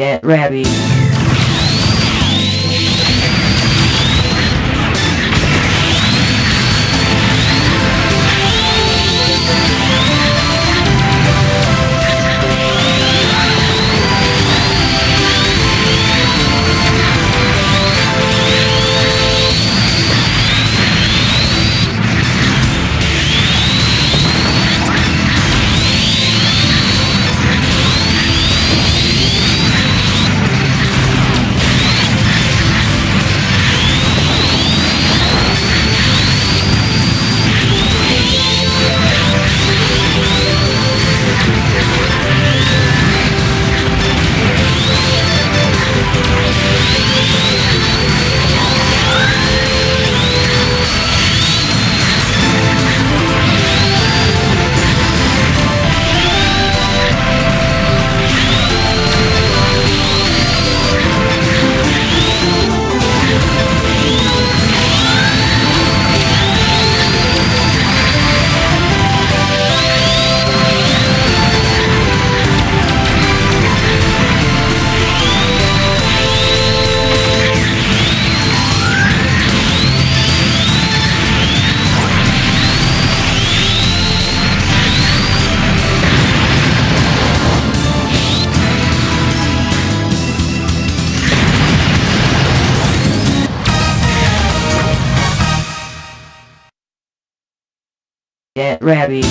Get ready. Get ready.